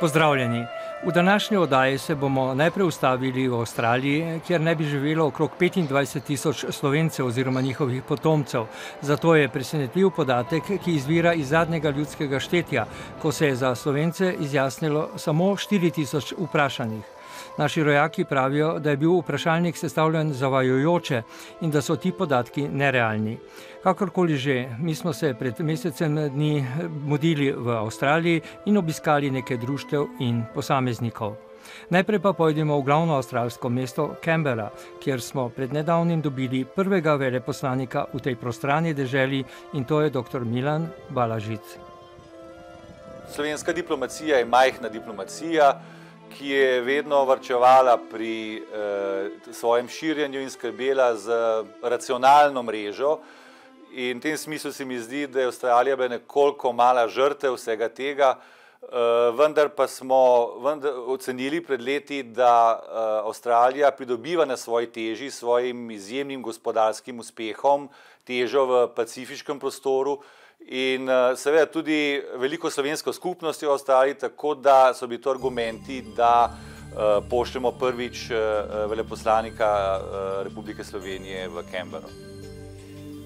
Pozdravljeni. V današnji oddaji se bomo najprej ustavili v Avstraliji, kjer naj bi živelo okrog 25 tisoč slovencev oziroma njihovih potomcev. Zato je presenetljiv podatek, ki izvira iz zadnjega ljudskega štetja, ko se je za slovence izjasnilo samo 4 tisoč vprašanih. Naši rojaki pravijo, da je bil vprašalnik sestavljen zavajojoče in da so ti podatki nerealni. Kakorkoli že, mi smo se pred mesecem dni mudili v Avstraliji in obiskali nekaj društev in posameznikov. Najprej pa pojdimo v glavno avstralsko mesto Canberra, kjer smo pred nedavnim dobili prvega veleposlanika v tej prostrani deželi in to je dr. Milan Balažic. Slovenska diplomacija je majhna diplomacija ki je vedno varčevala pri eh, svojem širjenju in skrbela za racionalno mrežo. In v tem smislu se mi zdi, da je Avstralija bila nekoliko mala žrtev vsega tega, eh, vendar pa smo vendar, ocenili pred leti, da eh, Avstralija pridobiva na svoji teži s svojim izjemnim gospodarskim uspehom, težo v pacifiškem prostoru, In uh, seveda tudi veliko slovensko skupnosti v Avstraliji, tako da so bili to argumenti, da uh, pošljemo prvič uh, veleposlanika Republike Slovenije v Canberra.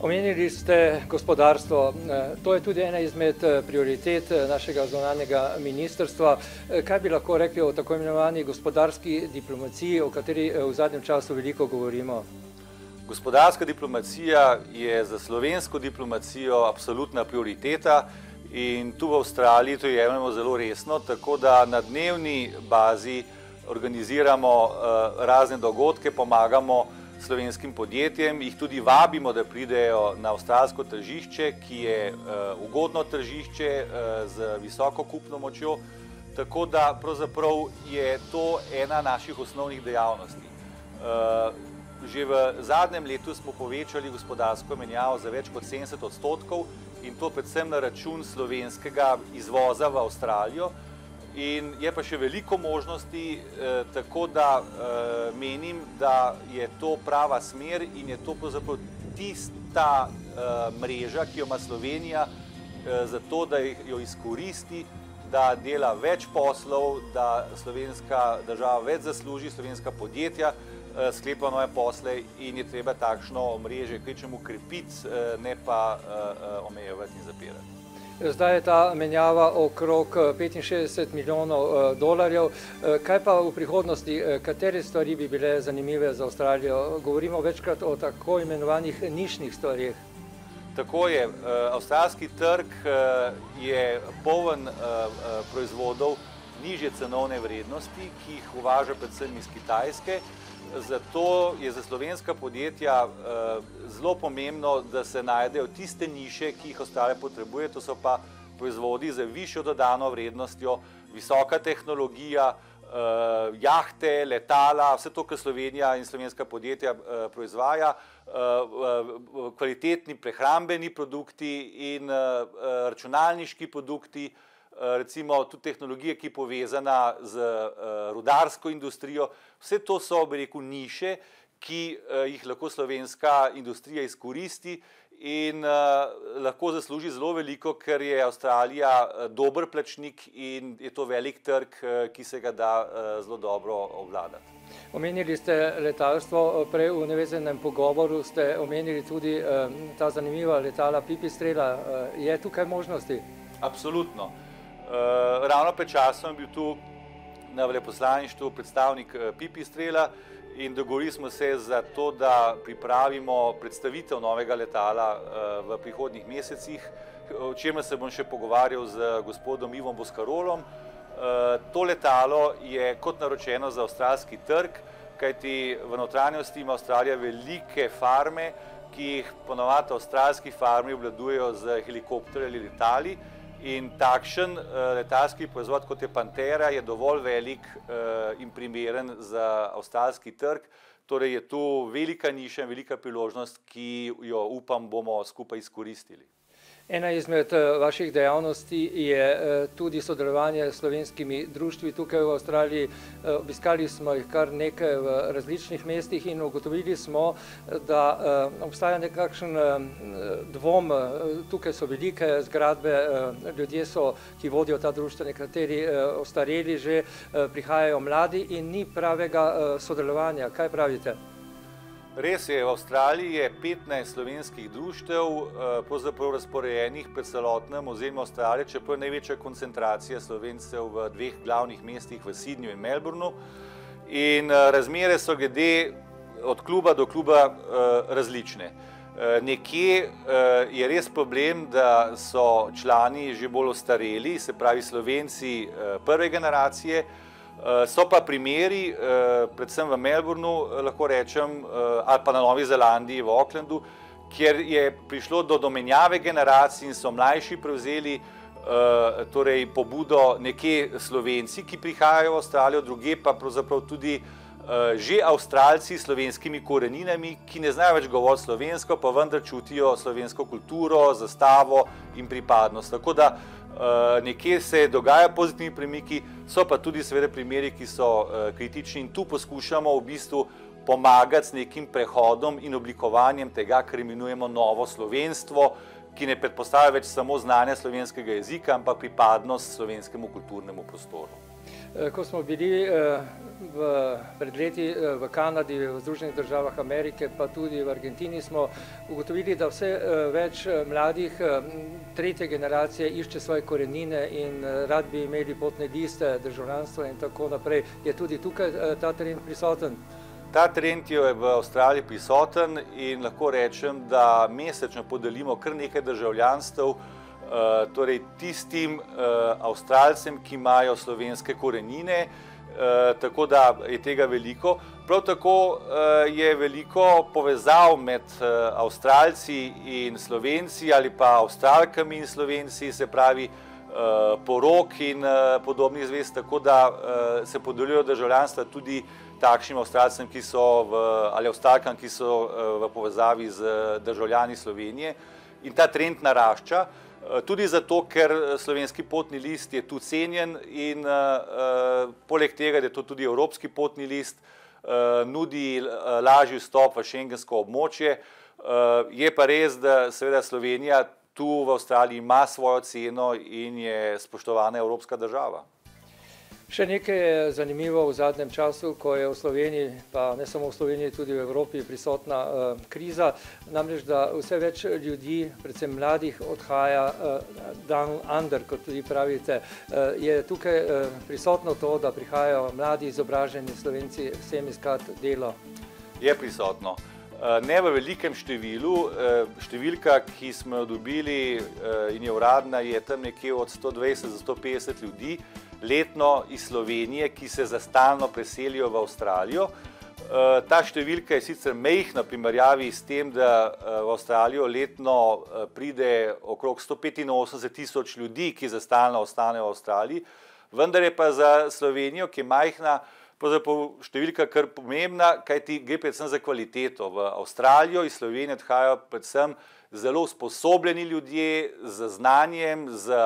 Omenili ste gospodarstvo. To je tudi ena izmed prioritet našega zunanjega ministrstva. Kaj bi lahko rekli o tako imenovani gospodarski diplomaciji, o kateri v zadnjem času veliko govorimo? Gospodarska diplomacija je za slovensko diplomacijo absolutna prioriteta in tu v Avstraliji to jemljamo zelo resno, tako da na dnevni bazi organiziramo uh, razne dogodke, pomagamo slovenskim podjetjem, jih tudi vabimo, da pridejo na avstralsko tržišče, ki je uh, ugodno tržišče uh, z visoko kupno močjo, tako da pravzaprav je to ena naših osnovnih dejavnosti. Že v zadnjem letu smo povečali gospodarsko menjavo za več kot 70 odstotkov in to predvsem na račun slovenskega izvoza v Avstralijo. In je pa še veliko možnosti, eh, tako da eh, menim, da je to prava smer in je to pravzaprav tista eh, mreža, ki jo ima Slovenija, eh, zato da jo izkoristi, da dela več poslov, da slovenska država več zasluži, slovenska podjetja. Eh, sklepa nove posle in je treba takšno mreže kvečemu krepiti, eh, ne pa eh, omejevati in zapirati. Zdaj je ta menjava okrog 65 milijonov dolarjev. Kaj pa v prihodnosti, katere stvari bi bile zanimive za Avstralijo? Govorimo večkrat o tako imenovanih nišnih stvarih. Tako je. Avstralski trg je poln proizvodov nižje cenovne vrednosti, ki jih uvaža predvsem iz Kitajske. Zato je za slovenska podjetja eh, zelo pomembno, da se najdejo tiste niše, ki jih ostale potrebuje, to so pa proizvodi z višjo dodano vrednostjo, visoka tehnologija, eh, jahte, letala, vse to, kar Slovenija in slovenska podjetja eh, proizvaja, kvalitetni prehrambeni produkti in računalniški produkti, Eh, recimo tudi tehnologija, ki je povezana z uh, rudarsko industrijo. Vse to so, bi rekel, niše, ki uh, jih lahko slovenska industrija izkoristi in lahko zasluži zelo veliko, ker je Avstralija dober plačnik in je to velik trg, ki se ga da zelo dobro obvladati. Omenili ste letalstvo, prej v nevezenem pogovoru ste omenili tudi ta zanimiva letala Pipistrela. Je tukaj možnosti? Absolutno. Uh, ravno pred časom je bil tu na veleposlaništvu predstavnik uh, Pipi Strela in dogovorili smo se za to, da pripravimo predstavitev novega letala uh, v prihodnjih mesecih, o čemer se bom še pogovarjal z gospodom Ivom Boskarolom. Uh, to letalo je kot naročeno za avstralski trg, kajti v notranjosti ima Avstralija velike farme, ki jih ponovadi avstralski farmi obladujejo z helikopterji ali letali. In takšen uh, letalski proizvod, kot je Pantera, je dovolj velik uh, in primeren za avstralski trg. Torej je tu velika niša in velika priložnost, ki jo upam bomo skupaj izkoristili. Ena izmed eh, vaših dejavnosti je eh, tudi sodelovanje s slovenskimi društvi tukaj v Avstraliji. Eh, obiskali smo jih kar nekaj v različnih mestih in ugotovili smo, da obstaja nekakšen dvom. Tukaj so velike zgradbe, ljudje so, ki vodijo ta društva, nekateri ostareli že, prihajajo mladi in ni pravega sodelovanja. Kaj pravite? Res je, v Avstraliji je 15 slovenskih društev, eh, pravzaprav razporejenih po celotnem ozemlju Avstralije, čeprav je največja koncentracija slovencev v dveh glavnih mestih, v Sydneyju in Melbourneu. In eh, razmere so glede od kluba do kluba eh, različne. Nekje je res problem, da so člani že bolj ostareli, se pravi slovenci prve generacije, so pa primeri, eh, predvsem v Melbourneu, eh, lahko rečem, ali pa na Novi Zelandiji, v Aucklandu, kjer je prišlo do domenjave generacij in so mlajši prevzeli torej pobudo nekje Slovenci, ki prihajajo v Avstralijo, druge pa pravzaprav tudi že Avstralci s slovenskimi koreninami, ki ne znajo več govoriti slovensko, pa vendar čutijo slovensko kulturo, zastavo in pripadnost. Tako da Eh, nekje se dogajajo pozitivni premiki, so pa tudi seveda primeri, ki so uh, kritični in tu poskušamo v bistvu pomagati s nekim prehodom in oblikovanjem tega, kar imenujemo novo slovenstvo, ki ne predpostavlja več samo znanja slovenskega jezika, ampak pripadnost slovenskemu kulturnemu prostoru. Eh, ko smo bili v, pred leti eh, v Kanadi, v Združenih državah Amerike, pa tudi v Argentini, smo ugotovili, da vse eh, več eh, mladih tretje generacije išče svoje korenine in rad bi imeli potne liste, državljanstvo in tako naprej. Je tudi tukaj ta trend prisoten? Ta trend je v Avstraliji prisoten in lahko rečem, da mesečno podelimo kar nekaj državljanstv, torej tistim Avstralcem, ki imajo slovenske korenine, Eh, tako da je tega veliko. Prav tako je veliko povezav med Avstralci in Slovenci ali pa Avstralkami in Slovenci, se pravi porok in podobnih zvez, tako da se podeljujejo državljanstva tudi takšnim Avstralcem, ki so v, ali Avstralkam, ki so v povezavi z državljani Slovenije in ta trend narašča. Eh, tudi zato, ker eh, slovenski potni list je tu cenjen in uh, poleg tega, da je to tudi evropski potni list, nudi lažji vstop v šengensko območje. Je pa res, da seveda Slovenija tu v Avstraliji ima svojo ceno in je spoštovana evropska država. Še nekaj je zanimivo v zadnjem času, ko je v Sloveniji, pa ne samo v Sloveniji, tudi v Evropi prisotna uh, kriza, namreč da vse več ljudi, predvsem mladih, odhaja uh, down under, kot tudi pravite. Uh, je tukaj uh, prisotno to, da prihajajo mladi izobraženi Slovenci vsem iskati delo? Je prisotno. Ne v velikem številu, številka, ki smo jo dobili in je uradna, je tam nekje od 120 do 150 ljudi, letno iz Slovenije, ki se za stalno preselijo v Avstralijo. Eh, ta številka je sicer mehna v primerjavi s tem, da eh, v Avstralijo letno eh, pride okrog 185 tisoč ljudi, ki za stalno ostanejo v Avstraliji, vendar je pa za Slovenijo, ki je majhna, številka kar pomembna, kajti gre predvsem za kvaliteto. V Avstralijo iz Slovenije odhajajo predvsem zelo usposobljeni ljudje z znanjem, z uh,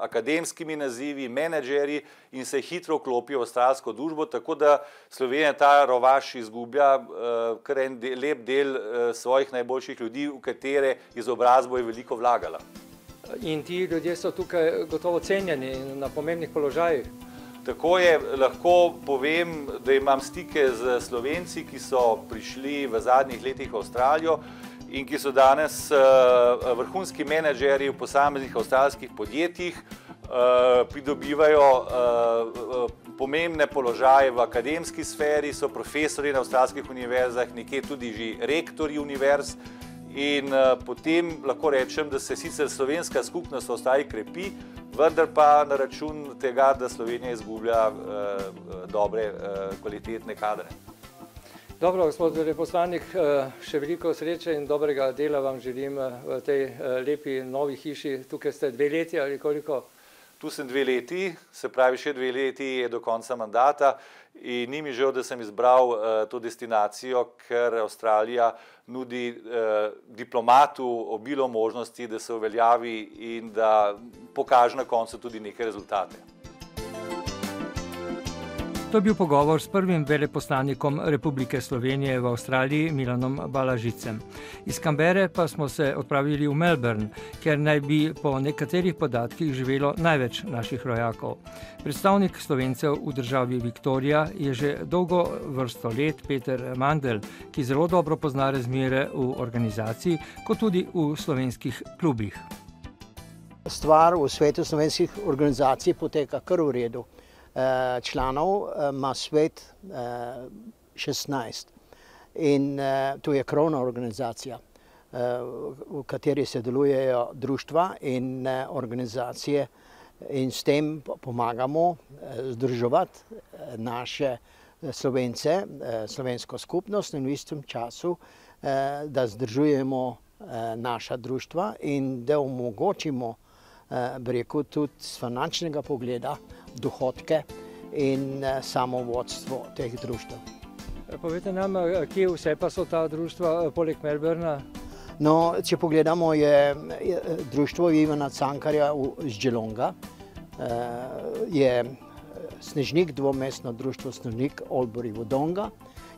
akademskimi nazivi, menedžeri in se hitro vklopijo v avstralsko družbo, tako da Slovenija ta rovaš izgublja uh, kar en del, lep del uh, svojih najboljših ljudi, v katere izobrazbo je veliko vlagala. In ti ljudje so tukaj gotovo cenjeni na pomembnih položajih. Tako je, lahko povem, da imam stike z Slovenci, ki so prišli v zadnjih letih v Avstralijo in ki so danes uh, vrhunski menedžeri v posameznih avstralskih podjetjih, uh, pridobivajo uh, pomembne položaje v akademski sferi, so profesori na avstralskih univerzah, nekje tudi že rektori univerz. In potem lahko rečem, da se sicer slovenska skupnost v Avstraliji krepi, vendar pa na račun tega, da Slovenija izgublja dobre, kvalitetne kadre. Dobro, gospod veleposlanik, eh, še veliko sreče in dobrega dela vam želim eh, v tej eh, lepi novi hiši. Tukaj ste dve leti ali koliko? Tu sem dve leti, se pravi, še dve leti je do konca mandata in ni mi žal, da sem izbral to destinacijo, ker Avstralija nudi diplomatu obilo možnosti, da se uveljavi in da pokaže na koncu tudi neke rezultate. To je bil pogovor s prvim veleposlanikom Republike Slovenije v Avstraliji, Milanom Balažicem. Iz Kambere pa smo se odpravili v Melbourne, kjer naj bi po nekaterih podatkih živelo največ naših rojakov. Predstavnik slovencev v državi Viktorija je že dolgo vrsto let Peter Mandel, ki zelo dobro pozna razmere v organizaciji, kot tudi v slovenskih klubih. Stvar v svetu slovenskih organizacij poteka kar v redu. Eh, članov ima svet 16 in to je krovna organizacija, v kateri se delujejo društva in organizacije. In s tem pomagamo združevati naše slovence, slovensko skupnost in v istem času, da združujemo naša društva in da omogočimo bi rekel, tudi z finančnega pogleda dohodke in samo vodstvo teh društv. Povejte nam, kje vse pa so ta društva poleg Melbourna? No, če pogledamo, je društvo Ivana Cankarja iz Dželonga, je Snežnik, dvomestno društvo Snežnik Olbori Vodonga,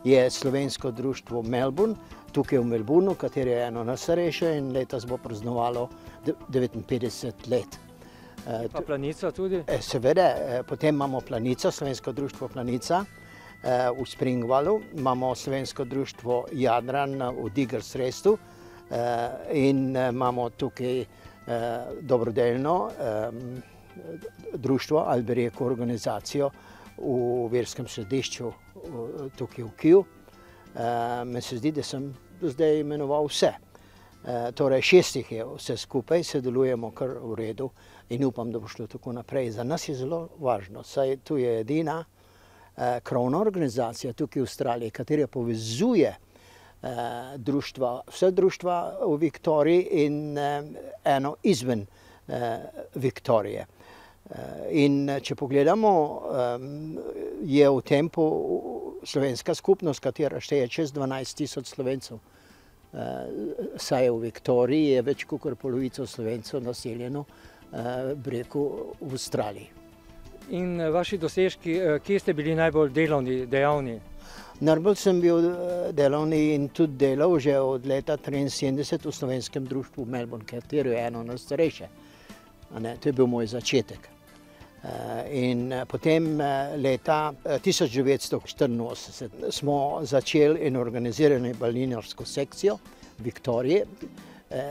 je slovensko društvo Melbourne, tukaj v Melbourneu, katero je eno najstarejše in letos bo praznovalo 59 let. Pa planica tudi? Seveda, potem imamo planico, slovensko društvo Planica v Springvalu, imamo slovensko društvo Jadran v Digersrestu in imamo tukaj dobrodelno društvo ali bi rekel organizacijo v verskem središču tukaj v Kiju. Me se zdi, da sem do zdaj imenoval vse. Torej šestih je vse skupaj, sodelujemo kar v redu in upam, da bo šlo tako naprej. Za nas je zelo važno, saj tu je edina krovna organizacija tukaj v Avstraliji, katera povezuje društva, vse društva v Viktoriji in eno izven Viktorije. In če pogledamo, je v tempu slovenska skupnost, katera šteje čez 12 tisoč slovencev, saj v Viktoriji je več kot polovico slovencev naseljeno, bi rekel, v Avstraliji. In vaši dosežki, kje ste bili najbolj delovni, dejavni? Najbolj sem bil delovni in tudi delal že od leta 1973 v slovenskem društvu Melbourne, katero je eno najstarejše. To je bil moj začetek. In potem leta 1984 smo začeli in organizirali balinarsko sekcijo Viktorije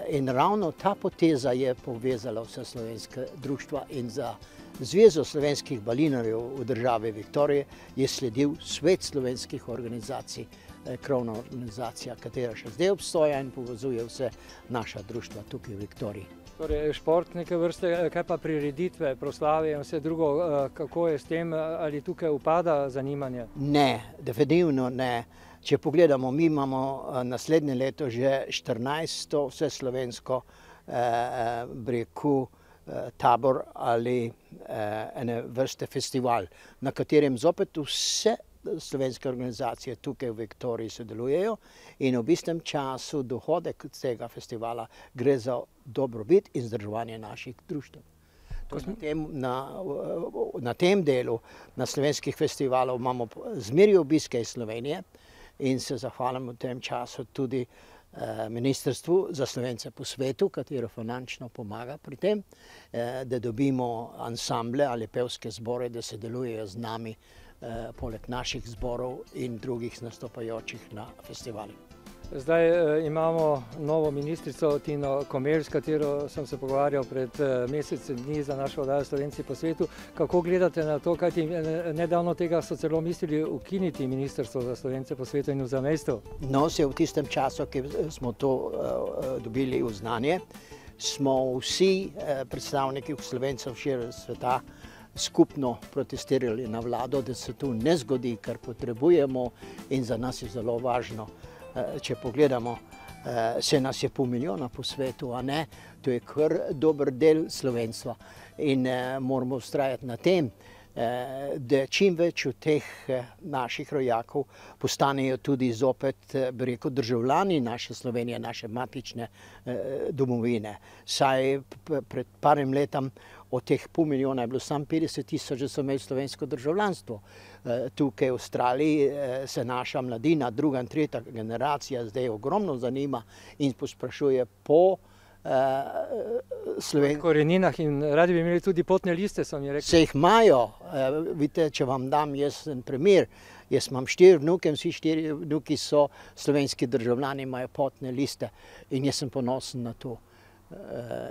in ravno ta poteza je povezala vse slovenske društva in za Zvezo slovenskih balinarjev v državi Viktorije je sledil svet slovenskih organizacij, krovna organizacija, katera še zdaj obstoja in povezuje vse naša društva tukaj v Viktoriji. Torej šport neke vrste, kaj pa prireditve, proslave in vse drugo, kako je s tem, ali tukaj upada zanimanje? Ne, definitivno ne. Če pogledamo, mi imamo naslednje leto že štirinajsto vseslovensko, bi rekel, tabor ali ene vrste festival, na katerem zopet vse slovenske organizacije tukaj v Viktoriji sodelujejo in ob istem času dohodek tega festivala gre za dobrobit in vzdrževanje naših društev. Na tem, na, na tem delu, na slovenskih festivalov imamo zmeraj obiske iz Slovenije in se zahvalim v tem času tudi Ministrstvu za Slovence po svetu, katero finančno pomaga pri tem, da dobimo ansamble ali pevske zbore, da se delujejo z nami poleg naših zborov in drugih nastopajočih na festivalih. Zdaj imamo novo ministrico Tino Komelj, s katero sem se pogovarjal pred mesecem dni za našo oddajo Slovenci po svetu. Kako gledate na to, kajti nedavno tega so celo mislili ukiniti Ministrstvo za Slovence po svetu in v zamejstvu? No, se v tistem času, ki smo to dobili v znanje, smo vsi predstavniki Slovencev širom sveta skupno protestirali na vlado, da se to ne zgodi, kar potrebujemo in za nas je zelo važno. Če pogledamo, Se nas je pol milijona po svetu, a ne? To je kar dober del slovenstva in moramo ustrajati na tem, da čim več od teh naših rojakov postanejo tudi zopet, bi rekel, državljani naše Slovenije, naše matične domovine. Saj pred parim letom od teh pol milijona je bilo samo 50 tisoč, da so imeli slovensko državljanstvo. Tukaj v Avstraliji se naša mladina, druga in tretja generacija zdaj ogromno zanima in posprašuje po Sloveniji. Koreninah in radi bi imeli tudi potne liste, so mi rekli. Se jih imajo, vidite, če vam dam jaz en primer. Jaz imam štiri vnuke in vsi štiri vnuki so slovenski državljani, imajo potne liste in jaz sem ponosen na to.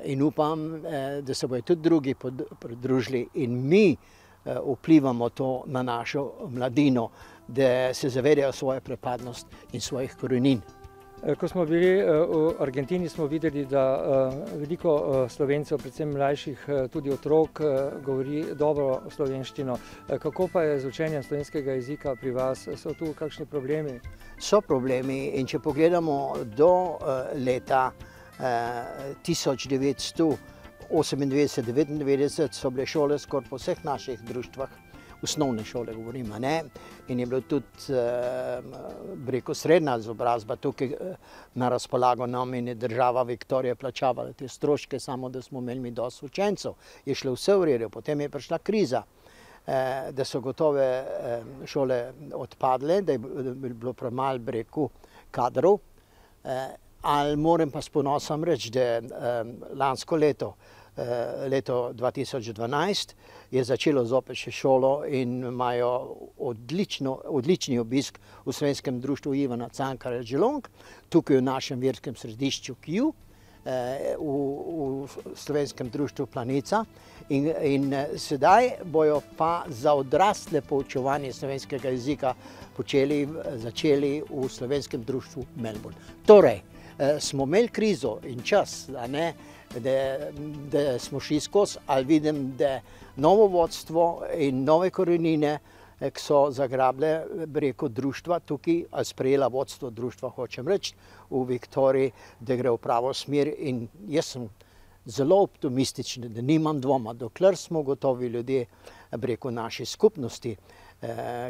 In upam, da se bojo tudi drugi pridružili in mi vplivamo to na našo mladino, da se zavedajo svoje pripadnosti in svojih korenin. Ko smo bili v Argentini, smo videli, da veliko Slovencev, predvsem mlajših, tudi otrok, govori dobro slovenščino. Kako pa je z učenjem slovenskega jezika pri vas? So tu kakšni problemi? So problemi in če pogledamo do leta tisoč devetsto osemindevetdeset, devetindevetdeset so bile šole skoraj po vseh naših društvih, osnovne šole govorim, a ne, in je bila tudi, bi rekel, srednja izobrazba tukaj na razpolago nam in je država Viktorija plačevala te stroške, samo da smo imeli mi dosti učencev. Je šlo vse v redu, potem je prišla kriza, da so gotove šole odpadle, da je bilo premalo, bi rekel, kadrov. Ali moram pa s ponosom reči, da lansko leto, leto dva tisoč dvanajst, je začelo zopet še šolo in imajo odlično, odlični obisk v Slovenskem društvu Ivana Cankarja Želonk, tukaj v našem verskem središču Kju, v, v Slovenskem društvu Planica. In, in sedaj bojo pa za odrasle poučevanje slovenskega jezika počeli, začeli v Slovenskem društvu Melbourne. Torej, smo imeli krizo in čas, a ne, da, da smo šli skozi, ali vidim, da novo vodstvo in nove korenine, ki so zagrabile, bi rekel, društva tukaj, ali sprejela vodstvo društva, hočem reči, v Viktoriji, da gre v pravo smer in jaz sem zelo optimističen, da nimam dvoma, dokler smo gotovi ljudje, bi rekel, naši skupnosti,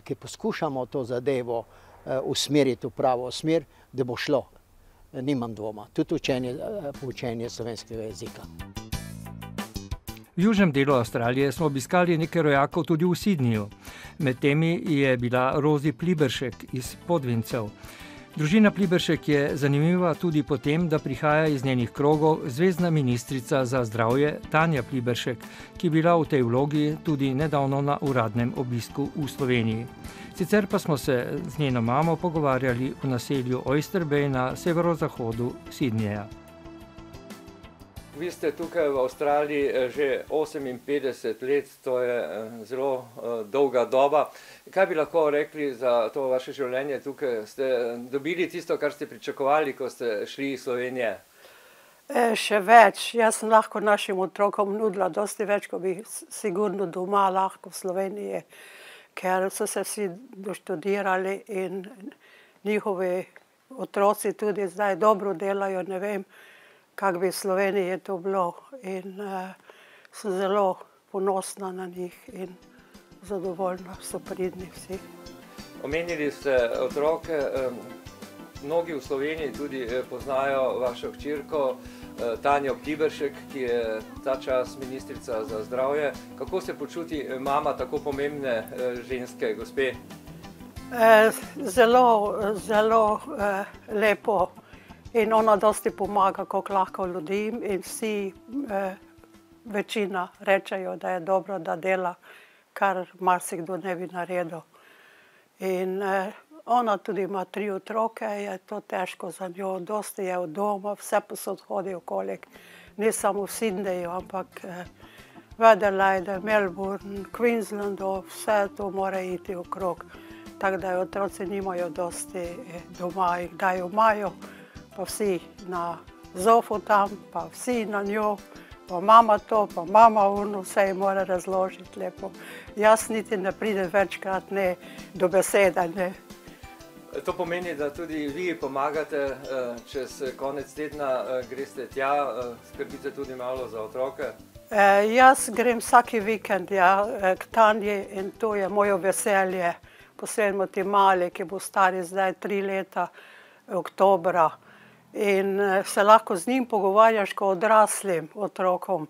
ki poskušamo to zadevo usmeriti v pravo smer, da bo šlo nimam dvoma, tudi učenje, poučenje slovenskega jezika. V južnem delu Avstralije smo obiskali nekaj rojakov tudi v Sydneyju. Med temi je bila Rozi Pliberšek iz Podvincev. Družina Pliberšek je zanimiva tudi po tem, da prihaja iz njenih krogov zvezdna ministrica za zdravje Tanja Pliberšek, ki je bila v tej vlogi tudi nedavno na uradnem obisku v Sloveniji. Sicer pa smo se z njeno mamo pogovarjali v naselju Oyster Bay na severozahodu Sydneyja. Vi ste tukaj v Avstraliji že oseminpetdeset let, to je zelo dolga doba. Kaj bi lahko rekli za to vaše življenje tukaj? Ste dobili tisto, kar ste pričakovali, ko ste šli iz Slovenije? še več, jaz sem lahko našim otrokom nudila dosti več, ko bi sigurno doma lahko v Sloveniji, ker so se vsi doštudirali in njihovi otroci tudi zdaj dobro delajo, ne vem, kako bi v Sloveniji to bilo, in sem zelo ponosna na njih in zadovoljna, so pridni vsi. Omenili ste otroke, mnogi v Sloveniji tudi poznajo vašo hčerko, Tanjo Pliberšek, ki je ta čas ministrica za zdravje. Kako se počuti mama tako pomembne ženske, gospe? zelo, zelo lepo in ona dosti pomaga, koliko lahko ljudem, in vsi, večina rečejo, da je dobro, da dela, kar marsikdo ne bi naredil. In ona tudi ima tri otroke, je to težko za njo, dosti je od doma, vsepovsod hodi okoli, ne samo v Sydneyju, ampak v Adelaidu, Melbournu, Queenslandu, vse to mora iti okrog. Tako da otroci nimajo dosti doma, kdaj jo imajo, pa vsi na zofu tam, pa vsi na njo, pa mama to, pa mama ono, vse ji mora razložiti lepo. Jaz niti ne pridem večkrat ne do besede, ne. To pomeni, da tudi vi pomagate, čez konec tedna greste tja, skrbite tudi malo za otroke. E, jaz grem vsak vikend ja, k Tanji in to je moje veselje. Posebno ti mali, ki bo stari zdaj tri leta, oktobra. In se lahko z njim pogovarjaš kot odraslim otrokom,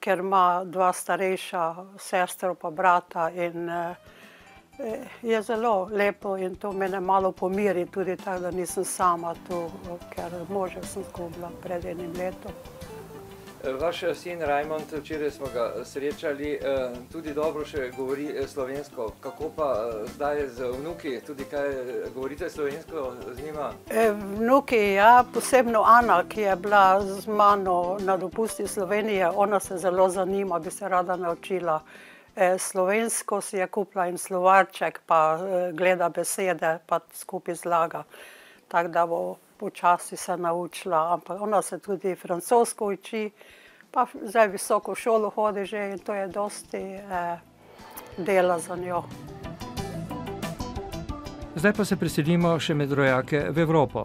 ker ima dva starejša sestro pa brata in je zelo lepo in to mene malo pomiri tudi tako, da nisem sama tu, ker moža sem izgubila pred enim letom. Vaš sin Rajmond, včeraj smo ga srečali, tudi dobro še govori slovensko. Kako pa zdaj z vnuki, tudi kaj govorite slovensko z njima? Vnuki, ja, posebno Ana, ki je bila z mano na dopustu iz Slovenije, ona se zelo zanima, bi se rada naučila slovensko, si je kupila en slovarček pa gleda besede pa skupaj zlaga. Tako da bo počasi se naučila, ampak ona se tudi francosko uči, pa zdaj visoko šolo hodi že in to je dosti dela za njo. Zdaj pa se preselimo še med rojake v Evropo.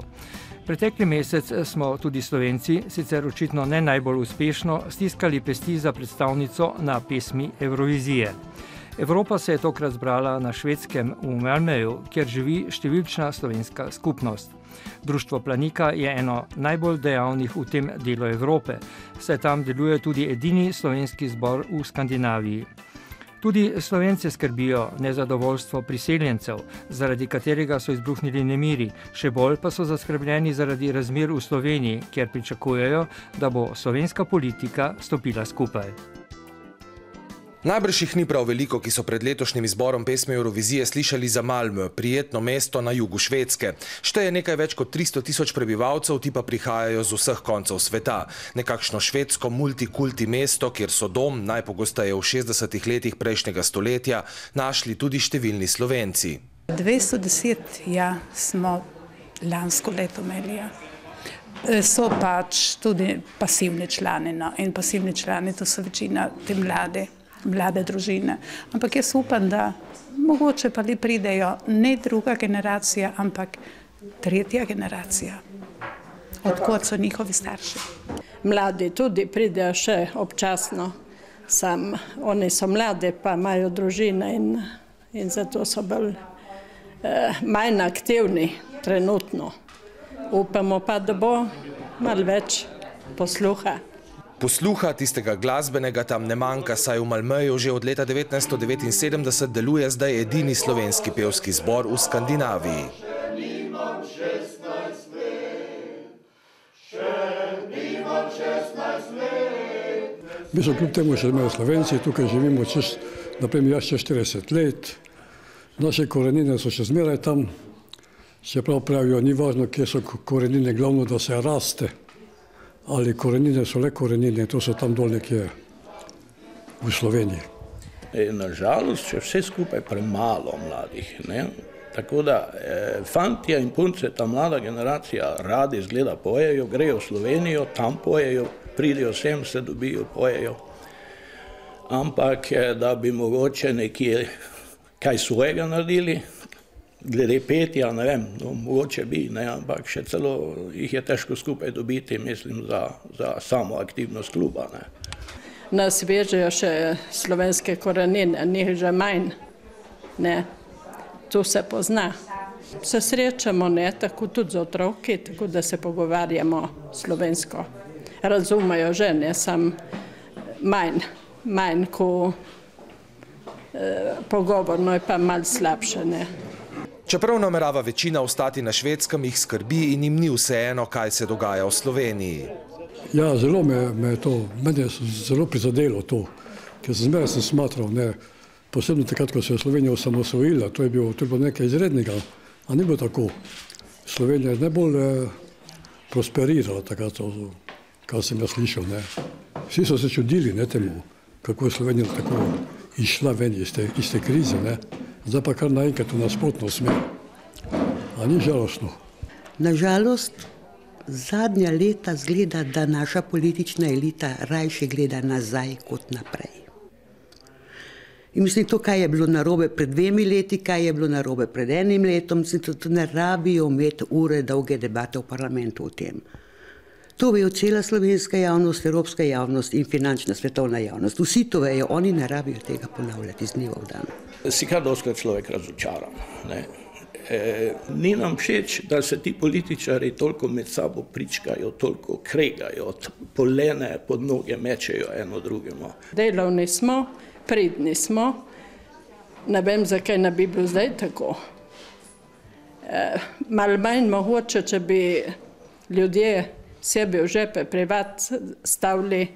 Pretekli mesec smo tudi Slovenci, sicer očitno ne najbolj uspešno, stiskali pesti za predstavnico na pesmi Evrovizije. Evropa se je tokrat zbrala na Švedskem v Malmöju, kjer živi številčna slovenska skupnost. Društvo Planika je eno najbolj dejavnih v tem delu Evrope, saj tam deluje tudi edini slovenski zbor v Skandinaviji. Tudi Slovence skrbijo nezadovoljstvo priseljencev, zaradi katerega so izbruhnili nemiri, še bolj pa so zaskrbljeni zaradi razmer v Sloveniji, kjer pričakujejo, da bo slovenska politika stopila skupaj. Najbrž jih ni prav veliko, ki so pred letošnjim izborom pesmi Eurovizije slišali za Malmö, prijetno mesto na jugu Švedske. Šteje nekaj več kot 300 tisoč prebivalcev, ti pa prihajajo z vseh koncev sveta. Nekakšno švedsko multikulti mesto, kjer so dom, najpogosteje v 60 letih prejšnjega stoletja, našli tudi številni Slovenci. 210, ja, smo lansko leto imeli, ja. So pač tudi pasivni člani, no, in pasivni člani, to so večina te mlade mlade družine. Ampak jaz upam, da mogoče pa li pridejo ne druga generacija, ampak tretja generacija, od kod so njihovi starši. Mladi tudi pridejo še občasno, sam oni so mlade pa imajo družine in, in zato so bolj eh, manj aktivni trenutno. Upamo pa, da bo malo več posluha. Posluha tistega glasbenega tam ne manjka, saj v Malmöju že od leta 1979 deluje zdaj edini slovenski pevski zbor v Skandinaviji. Mi smo kljub temu še imajo Slovenci, tukaj živimo čez, naprimer jaz čez 40 let, naše korenine so še zmeraj tam, čeprav pravijo, ni važno, kje so korenine, glavno, da se raste ali korenine so le korenine, to so tam dol nekje v Sloveniji. Nažalost, še vse skupaj premalo mladih. Ne? Tako da eh, fantje in punce, ta mlada generacija radi zgleda pojejo, grejo v Slovenijo, tam pojejo, pridejo sem, se dobijo, pojejo. Ampak da bi mogoče nekje kaj svojega naredili, glede petja, ne vem, no, mogoče bi, ne, ampak še celo jih je težko skupaj dobiti, mislim, za, za samo aktivnost kluba. Ne. Nas vežejo še slovenske korenine, njih že manj, ne, tu se pozna. Se srečamo, ne, tako tudi z otroki, tako da se pogovarjamo slovensko. Razumejo že, ne, sam manj, manj, ko eh, pogovorno je pa malo slabše, ne. Čeprav namerava večina ostati na Švedskem, jih skrbi in jim ni vseeno, kaj se dogaja v Sloveniji. Ja, zelo me, me to, mene je zelo prizadelo to, ker sem zmeraj sem smatral, ne, posebno takrat, ko se je Slovenija osamosvojila, to je bilo, to je bilo nekaj izrednega, a ni bilo tako. Slovenija je najbolj eh, prosperirala takrat, kar sem jaz slišal, ne. Vsi so se čudili, ne, temu, kako je Slovenija tako išla ven iz te, iz te krize, ne zdaj pa kar naenkrat v nasprotno smer. A ni žalostno? Nažalost, zadnja leta zgleda, da naša politična elita rajše gleda nazaj kot naprej. In mislim, to, kaj je bilo narobe pred dvemi leti, kaj je bilo narobe pred enim letom, mislim, to ne rabijo imeti ure dolge debate v parlamentu o tem. To vejo cela slovenska javnost, evropska javnost in finančna svetovna javnost. Vsi to vejo, oni ne rabijo tega ponavljati iz dneva v dan. Si kar doskrat človek razočaran. Ne? E, ni nam všeč, da se ti političari toliko med sabo pričkajo, toliko kregajo, polene pod noge mečejo eno drugemu. Delovni smo, pridni smo, ne vem, zakaj ne bi bilo zdaj tako. E, Mal manj mogoče, če bi ljudje sebi v žepe privat stavili,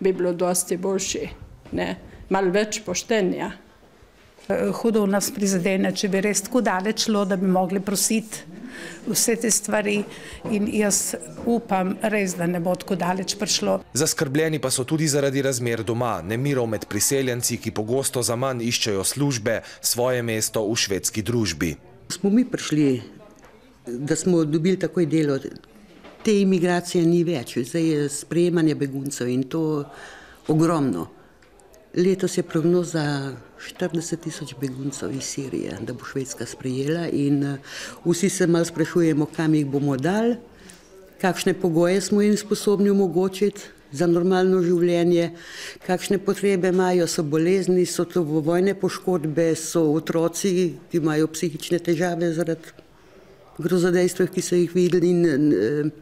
bi bilo dosti boljši, ne? Mal več poštenja. Hudo nas prizadene, če bi res tako daleč šlo, da bi mogli prositi vse te stvari in jaz upam res, da ne bo tako daleč prišlo. Zaskrbljeni pa so tudi zaradi razmer doma, nemirov med priseljenci, ki pogosto za manj iščejo službe, svoje mesto v švedski družbi. Smo mi prišli, da smo dobili takoj delo, te imigracije ni več, zdaj je sprejemanje beguncev in to ogromno. Letos je prognoza 40 tisoč beguncev iz Sirije, da bo Švedska sprejela in vsi se malo sprašujemo, kam jih bomo dali, kakšne pogoje smo jim sposobni omogočiti za normalno življenje, kakšne potrebe imajo, so bolezni, so to vojne poškodbe, so otroci, ki imajo psihične težave zaradi grozodejstev, ki so jih videli in,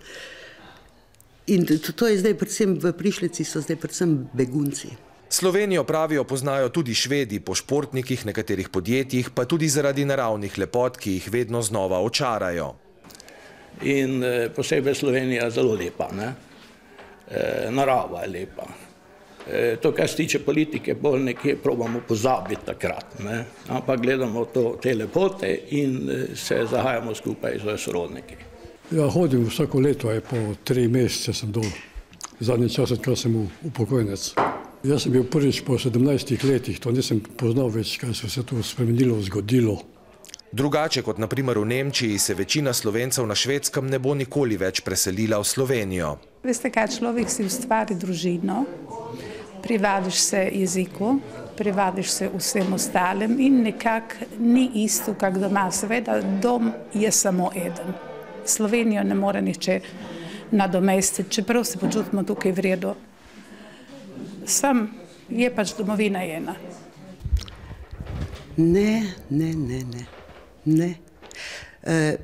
in to je zdaj predvsem v prišleci, so zdaj predvsem begunci. Slovenijo pravijo poznajo tudi švedi po športnikih, nekaterih podjetjih, pa tudi zaradi naravnih lepot, ki jih vedno znova očarajo. In posebej Slovenija je zelo lepa, ne? E, narava je lepa. E, to, kar se tiče politike, bolj nekje probamo pozabiti takrat, ne? ampak gledamo to, te lepote in se zahajamo skupaj z sorodniki. Ja, hodim vsako leto, je po tri mesece sem dol, zadnji čas, odkar sem upokojenec. Jaz sem bil prvič po 17 letih, to nisem poznal več, kaj se je to spremenilo, zgodilo. Drugače kot naprimer v Nemčiji se večina Slovencev na švedskem ne bo nikoli več preselila v Slovenijo. Veste kaj, človek si ustvari družino, privadiš se jeziku, privadiš se vsem ostalem in nekako ni isto, kak doma. Seveda, dom je samo eden. Slovenijo ne more nihče nadomestiti, čeprav se počutimo tukaj v redu. Sam je pač domovina ena. Ne, ne, ne, ne. ne. E,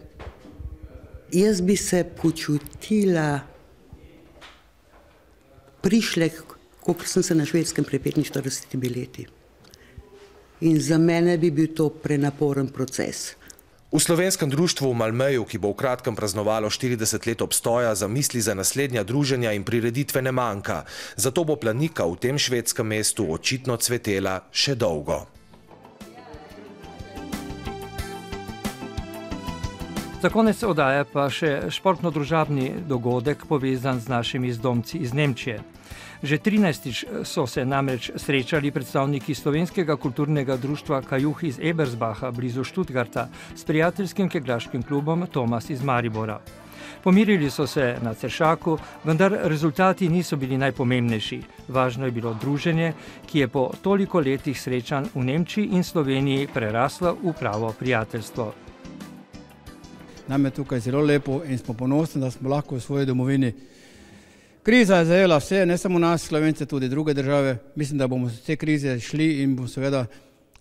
jaz bi se počutila prišlek, kot sem se na švedskem pred 45 leti. In za mene bi bil to prenaporen proces. V slovenskem društvu v Malmeju, ki bo v kratkem praznovalo 40 let obstoja, za misli za naslednja druženja in prireditve ne manjka. Zato bo planika v tem švedskem mestu očitno cvetela še dolgo. Za konec oddaje pa še športno-družabni dogodek povezan z našimi zdomci iz Nemčije. Že 13. so se namreč srečali predstavniki slovenskega kulturnega društva Kajuh iz Ebersbaha blizu Študgarta s prijateljskim keglaškim klubom Tomas iz Maribora. Pomirili so se na Ceršaku, vendar rezultati niso bili najpomembnejši. Važno je bilo druženje, ki je po toliko letih srečanj v Nemčiji in Sloveniji preraslo v pravo prijateljstvo. Nam je tukaj zelo lepo in smo ponosni, da smo lahko v svoji domovini. Kriza je zajela vse, ne samo nas, Slovence, tudi druge države. Mislim, da bomo z te krize šli in bo seveda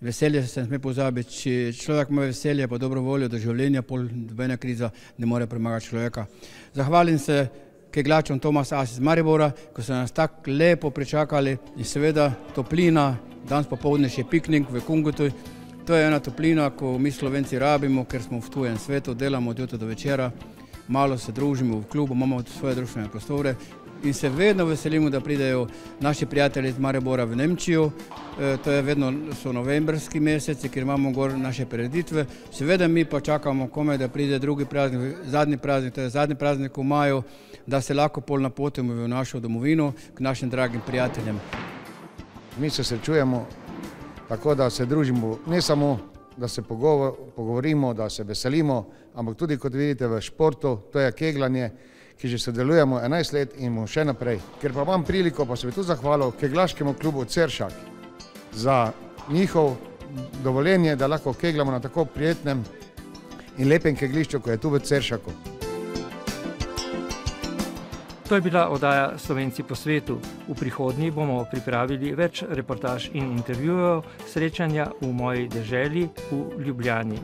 veselje se ne sme pozabiti. Če človek ima veselje pa dobro voljo do življenja, pol dobena kriza ne more premagati človeka. Zahvalim se keglačom Tomas As iz Maribora, ko so nas tako lepo pričakali in seveda toplina, danes popovdne še piknik v Kungutu. To je ena toplina, ko mi Slovenci rabimo, ker smo v tujem svetu, delamo od jutra do večera, malo se družimo v klubu, imamo svoje družbene prostore in se vedno veselimo, da pridejo naši prijatelji iz Maribora v Nemčijo. E, to je vedno so novembrski meseci, ker imamo gor naše prireditve. Seveda mi pa čakamo komaj, da pride drugi praznik, zadnji praznik, to je zadnji praznik v maju, da se lahko pol napotimo v našo domovino k našim dragim prijateljem. Mi se srečujemo tako, da se družimo, ne samo, da se pogovorimo, da se veselimo, ampak tudi, kot vidite, v športu, to je kegljanje, ki že sodelujemo 11 let in bomo še naprej. Ker pa imam priliko, pa se bi tu zahvalil keglaškemu klubu Ceršak za njihov dovoljenje, da lahko keglamo na tako prijetnem in lepem keglišču, kot je tu v Ceršaku. To je bila oddaja Slovenci po svetu. V prihodnji bomo pripravili več reportaž in intervjujev srečanja v moji deželi v Ljubljani.